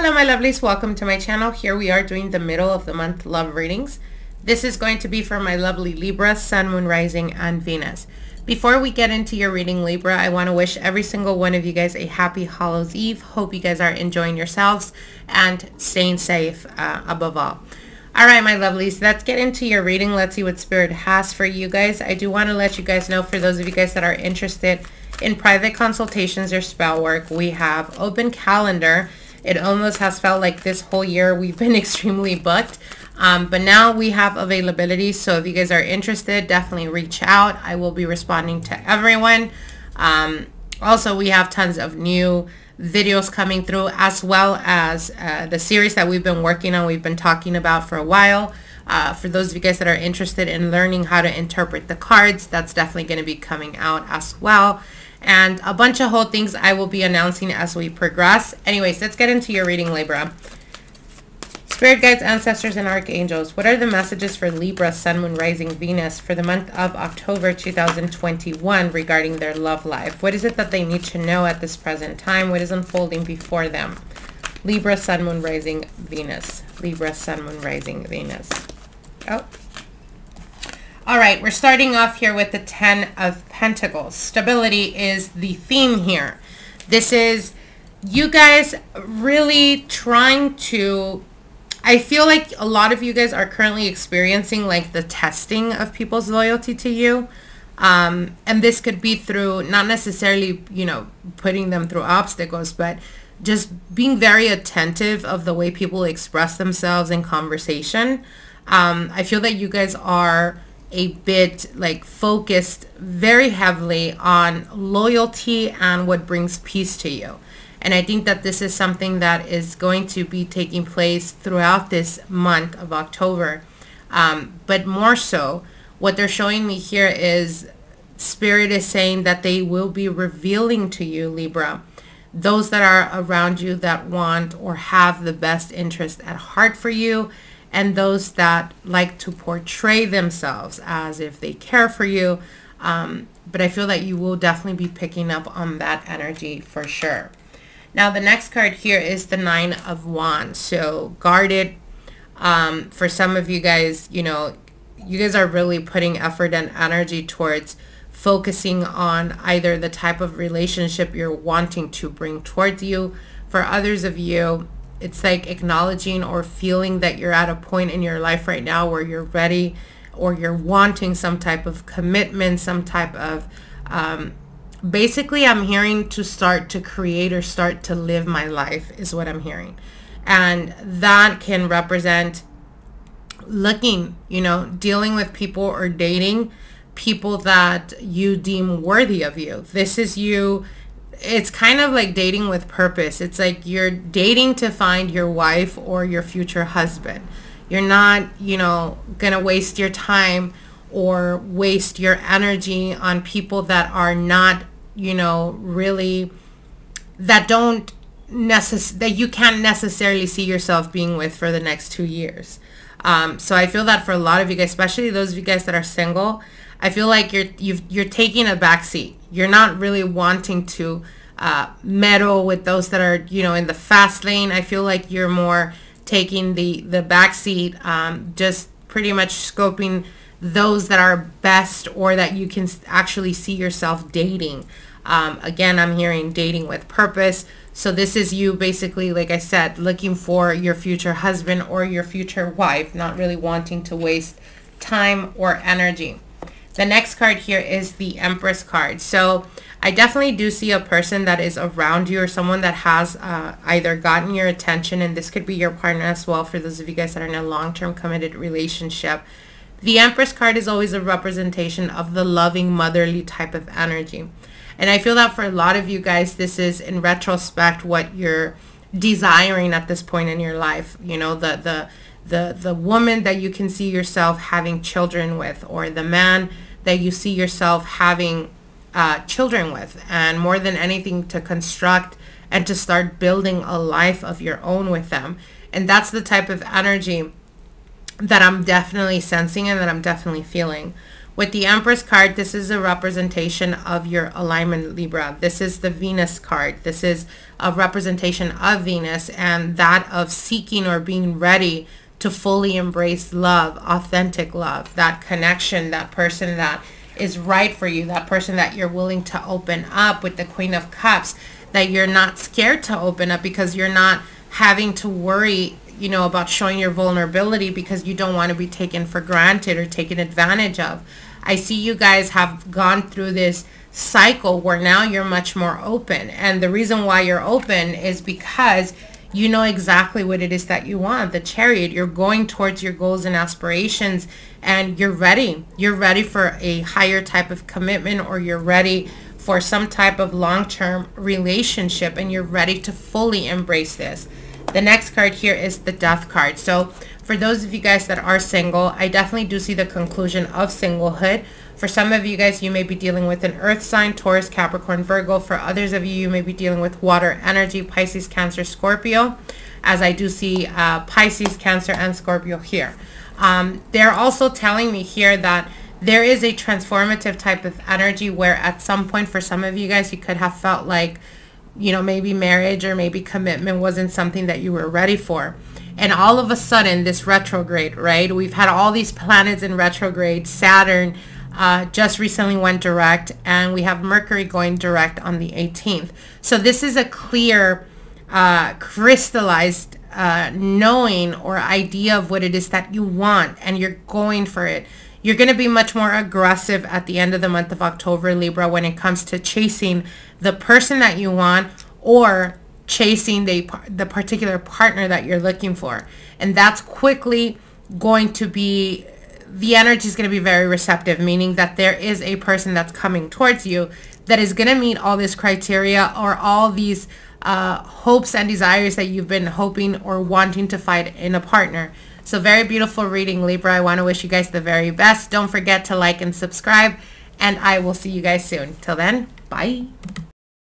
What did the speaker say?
Hello my lovelies, welcome to my channel. Here we are doing the middle of the month love readings. This is going to be for my lovely Libra, Sun, Moon, Rising, and Venus. Before we get into your reading Libra, I want to wish every single one of you guys a happy Hallows Eve. Hope you guys are enjoying yourselves and staying safe uh, above all. All right, my lovelies, let's get into your reading. Let's see what Spirit has for you guys. I do want to let you guys know, for those of you guys that are interested in private consultations or spell work, we have open calendar it almost has felt like this whole year we've been extremely booked. Um, but now we have availability. So if you guys are interested, definitely reach out. I will be responding to everyone. Um, also, we have tons of new videos coming through as well as uh, the series that we've been working on. We've been talking about for a while. Uh, for those of you guys that are interested in learning how to interpret the cards, that's definitely going to be coming out as well and a bunch of whole things I will be announcing as we progress. Anyways, let's get into your reading, Libra. Spirit guides, ancestors, and archangels, what are the messages for Libra, Sun, Moon, Rising, Venus for the month of October 2021 regarding their love life? What is it that they need to know at this present time? What is unfolding before them? Libra, Sun, Moon, Rising, Venus. Libra, Sun, Moon, Rising, Venus. Oh, all right, we're starting off here with the Ten of Pentacles. Stability is the theme here. This is you guys really trying to I feel like a lot of you guys are currently experiencing like the testing of people's loyalty to you. Um, and this could be through not necessarily, you know, putting them through obstacles, but just being very attentive of the way people express themselves in conversation. Um, I feel that you guys are a bit like focused very heavily on loyalty and what brings peace to you. And I think that this is something that is going to be taking place throughout this month of October. Um, but more so, what they're showing me here is Spirit is saying that they will be revealing to you, Libra, those that are around you that want or have the best interest at heart for you and those that like to portray themselves as if they care for you. Um, but I feel that you will definitely be picking up on that energy for sure. Now the next card here is the Nine of Wands. So guarded. Um, for some of you guys, you know, you guys are really putting effort and energy towards focusing on either the type of relationship you're wanting to bring towards you. For others of you, it's like acknowledging or feeling that you're at a point in your life right now where you're ready or you're wanting some type of commitment, some type of, um, basically I'm hearing to start to create or start to live my life is what I'm hearing. And that can represent looking, you know, dealing with people or dating people that you deem worthy of you. This is you it's kind of like dating with purpose. It's like you're dating to find your wife or your future husband. You're not, you know, going to waste your time or waste your energy on people that are not, you know, really that don't necess- that you can't necessarily see yourself being with for the next 2 years. Um, so I feel that for a lot of you guys, especially those of you guys that are single, I feel like you're you you're taking a back seat. You're not really wanting to uh, meddle with those that are you know in the fast lane. I feel like you're more taking the the back seat, um, just pretty much scoping those that are best or that you can actually see yourself dating. Um, again, I'm hearing dating with purpose. So this is you basically, like I said, looking for your future husband or your future wife, not really wanting to waste time or energy. The next card here is the Empress card. So I definitely do see a person that is around you or someone that has uh, either gotten your attention, and this could be your partner as well for those of you guys that are in a long-term committed relationship. The Empress card is always a representation of the loving, motherly type of energy. And I feel that for a lot of you guys, this is in retrospect what you're desiring at this point in your life. You know, the, the, the, the woman that you can see yourself having children with or the man that you see yourself having uh, children with and more than anything to construct and to start building a life of your own with them. And that's the type of energy that I'm definitely sensing and that I'm definitely feeling. With the Empress card, this is a representation of your alignment, Libra. This is the Venus card. This is a representation of Venus and that of seeking or being ready to fully embrace love, authentic love, that connection, that person that is right for you, that person that you're willing to open up with the Queen of Cups, that you're not scared to open up because you're not having to worry, you know, about showing your vulnerability because you don't want to be taken for granted or taken advantage of. I see you guys have gone through this cycle where now you're much more open. And the reason why you're open is because you know exactly what it is that you want. The chariot, you're going towards your goals and aspirations and you're ready. You're ready for a higher type of commitment or you're ready for some type of long-term relationship and you're ready to fully embrace this. The next card here is the death card. So for those of you guys that are single, I definitely do see the conclusion of singlehood. For some of you guys, you may be dealing with an earth sign, Taurus, Capricorn, Virgo. For others of you, you may be dealing with water energy, Pisces, Cancer, Scorpio, as I do see uh, Pisces, Cancer, and Scorpio here. Um, they're also telling me here that there is a transformative type of energy where at some point for some of you guys, you could have felt like, you know, maybe marriage or maybe commitment wasn't something that you were ready for. And all of a sudden, this retrograde, right? We've had all these planets in retrograde, Saturn, uh, just recently went direct and we have Mercury going direct on the 18th. So this is a clear, uh, crystallized uh, knowing or idea of what it is that you want and you're going for it. You're going to be much more aggressive at the end of the month of October, Libra, when it comes to chasing the person that you want or chasing the, the particular partner that you're looking for. And that's quickly going to be the energy is going to be very receptive, meaning that there is a person that's coming towards you that is going to meet all this criteria or all these uh, hopes and desires that you've been hoping or wanting to find in a partner. So very beautiful reading, Libra. I want to wish you guys the very best. Don't forget to like and subscribe, and I will see you guys soon. Till then, bye.